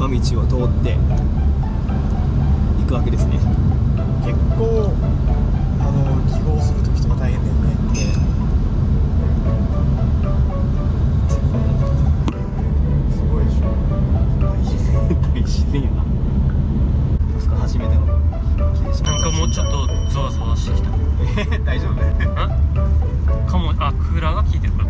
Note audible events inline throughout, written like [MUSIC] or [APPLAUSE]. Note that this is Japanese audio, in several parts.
山道を通って行くわけですね。結構あの記号する時とか大変だよね。ねすごいでしょ。大自然。大自然やな。ですか初めてのなんかもうちょっとゾワゾワしてきた。え [LAUGHS] 大丈夫。かもあクーラーが効いてるから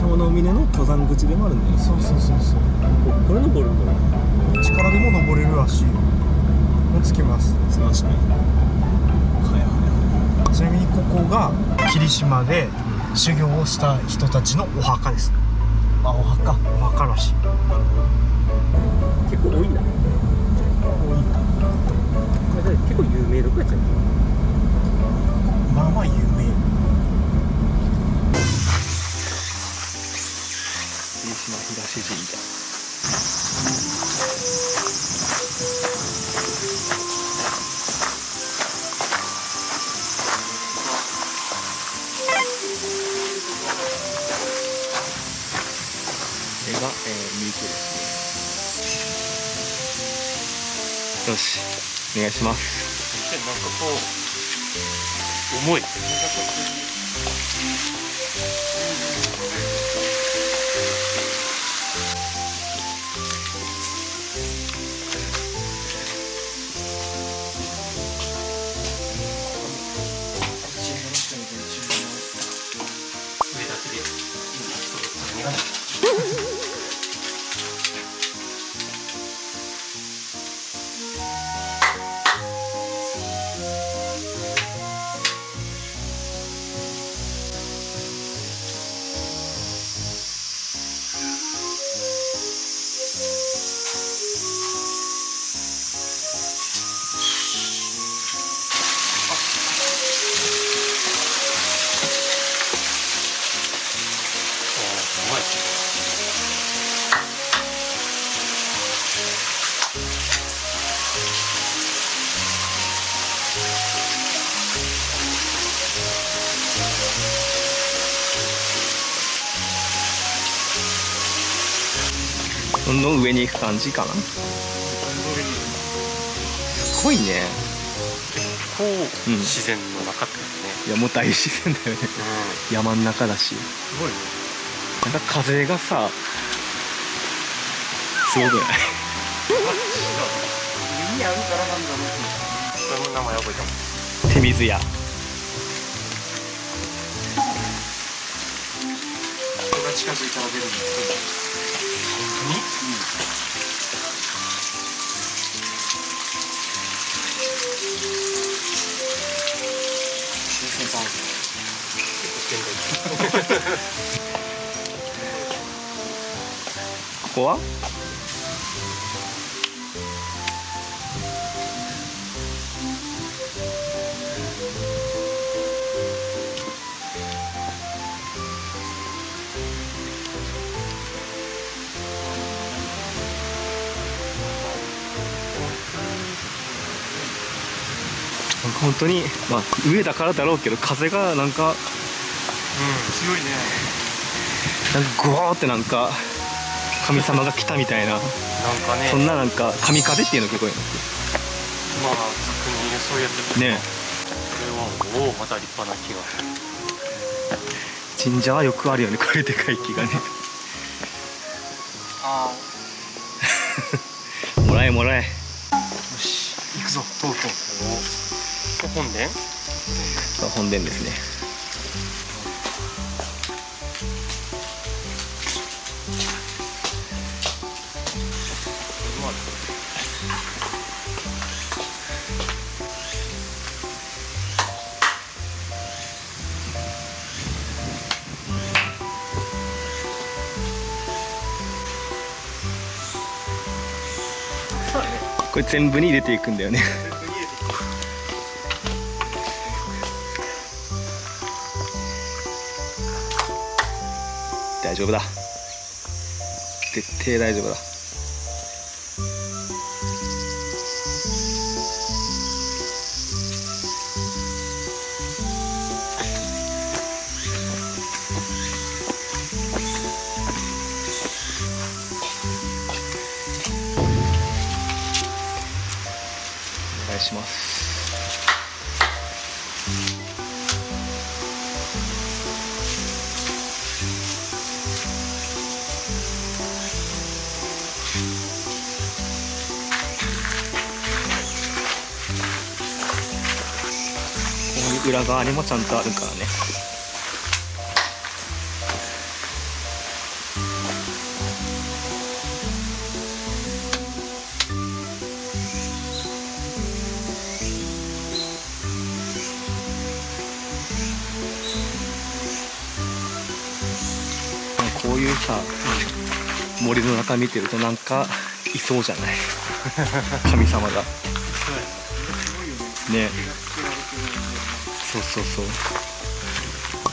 の峰の登山口でもあるんだよそうそうそうそう。これ登るんだ力でも登れるらしいよもう着きます。素晴らしいはいはいはちなみにここが霧島で修行をした人たちのお墓です。いあお墓。お墓らしい結構多いんだね。多い。んだ結構有名どこやっまあまあ有名霧島東神社これが、えー、ミルクですね。よしお願いします。なんかこう重い。フフフフ。上に行く感じかな。すごいね。こう、うん自然の中ってね。いやもう大自然だよね。うん。山ん中だし。すごいね。なんか風がさすごくない？手水屋近づいたら出るんだ本当にここは？本当にまあ上だからだろうけど風がなんか強いね。なんかゴーってなんか神様が来たみたいな。なんかね。そんななんか神風っていうの結構いいまあ作にそういうやつね。これはおおまた立派な木が神社はよくあるよねこういうでかい木がね。あ [LAUGHS] もらえもらえ。よし行くぞ。とうとうお本殿？さあ本殿ですね。これ全部に入れていくんだよね。大丈夫だ。絶対大丈夫だ。お願いします。裏側にもちゃんとあるからね。こういうさ森の中見てるとなんかいそうじゃない？神様が。ねそうそうそう。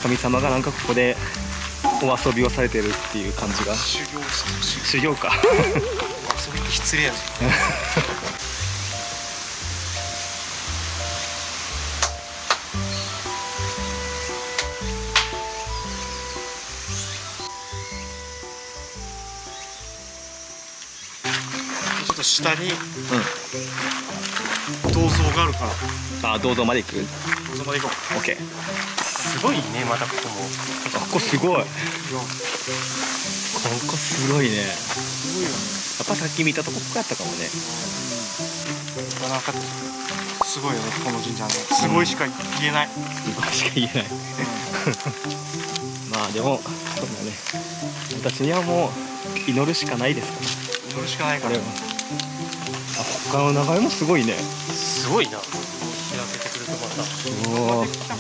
神様がなんかここでお遊びをされてるっていう感じが。修行修行か。遊びって失礼やしちょっと下に銅像があるからあ銅像まで行く？銅像まで行こう。OK すごいねまたここも。あここすごい。ここすごいね。すごいよねやっぱさっき見たとこここやったかもね。なん。かすごいよねこの神社ね。すごいしか言えない、すごいしか言えない。まあでもそうだね。私にはもう祈るしかないですから。乗るしかないから。あ他の流れもすごいね。すごいなた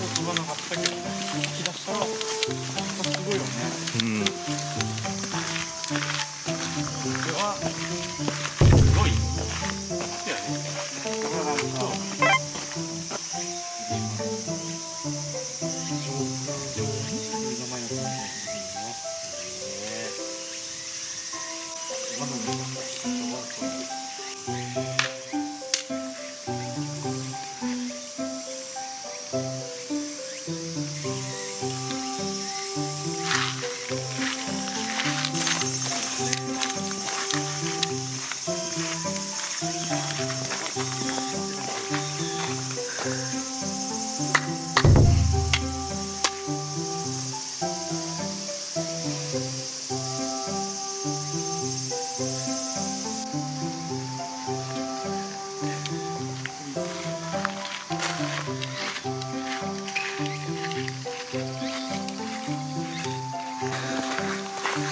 こ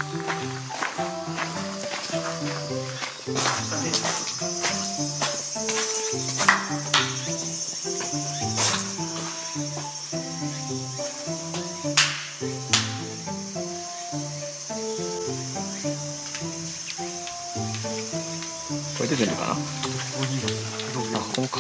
れで全部かな？ここか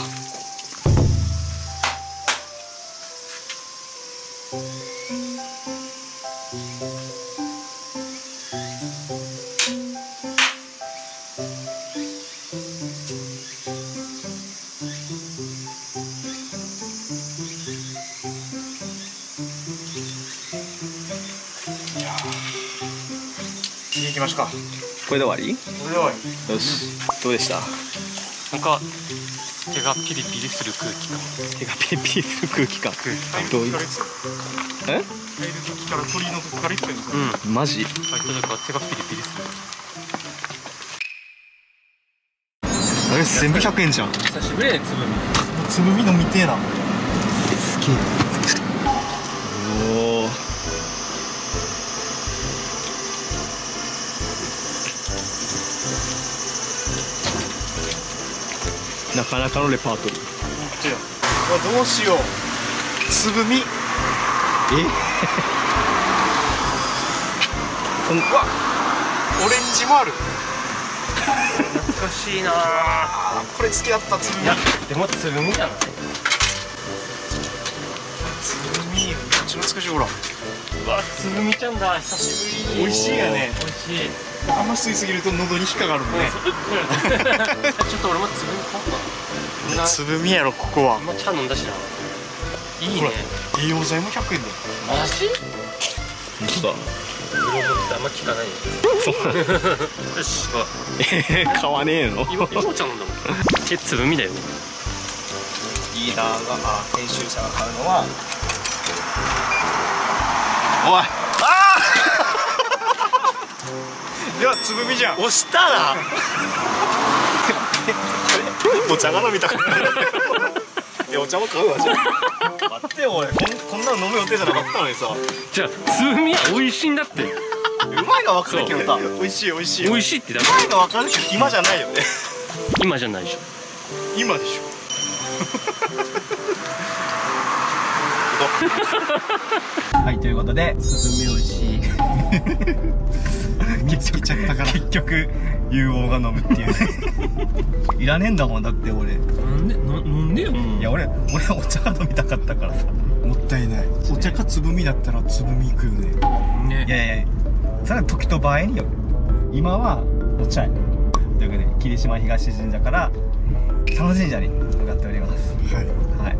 まか。これで終わり？これで終わり。よし。どうでした？なんか手がピリピリする空気感。手がピリピリする空気感。空気感。どういう？入る。え？時から鳥のかっうん。マジ？入った時から手がピリピリする。あれ全部100円じゃん。久しぶりやねつぶみ。つぶみ飲みてえな。すげえなかなかのレパートリー。うわどうしよう。つぶみ。え？そんオレンジもある。懐かしいな。あこれ好きだったつぶみ。いやでもつぶみじゃな。いつぶみめっちゃ懐かしいほら。うわつぶみちゃんだ。久しぶり。に美味しいやね。美味しいあんま吸いすぎると喉に引っかかるもんね。[LAUGHS] ちょっと俺もつぶみ買おうかな。つぶみやろここは。今茶飲んだしな。いいね栄養剤も100円でマジ？本当だあんま聞かないよ。よしえー、[LAUGHS] 買わねえの。今今茶飲んだもん。えつぶみだよ。リーダーがあ編集者が買うのはおいいやつぶみじゃん。押したな [LAUGHS] お茶が飲みたくないいやお茶も買うわじゃあ。待ってよ俺こんこんなの飲む予定じゃなかったのにさ。じゃあつぶみは美味しいんだって。うまいのは分かるけどさ。う。美味しい美味しい美味しいってだまいのは分かるけど今じゃないよね。今じゃないでしょ。今でし [LAUGHS] [LAUGHS] はいということでつぶみ美味しい。ょ結局ちゃったから。結局融合が飲むっていういらねえんだもんだって俺。いなんでななんでよ。もうや俺俺お茶が飲みたかったからさ。もったいない。お茶かつぶみだったらつぶみ行くよね。ね。いやいやいや。それは時と場合による。今はお茶。やということで霧島東神社から佐野神社に向かっております。はい。はい、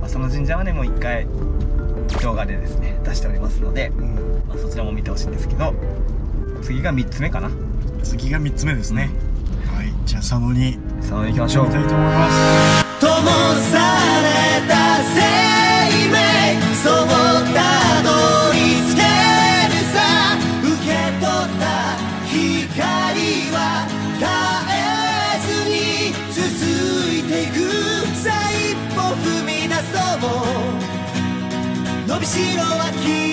まあ、その神社はねもう一回動画でですね出しておりますので、うん。まあ、そちらも見てほしいんですけど次が3つ目かな。次が3つ目ですね。はい。じゃあ佐野に。佐野に行きましょう。行きたいと思います。灯された生命そうたどり着けるさ。受け取った光は絶えずに続いていく。さあ一歩踏み出そう。伸びしろはき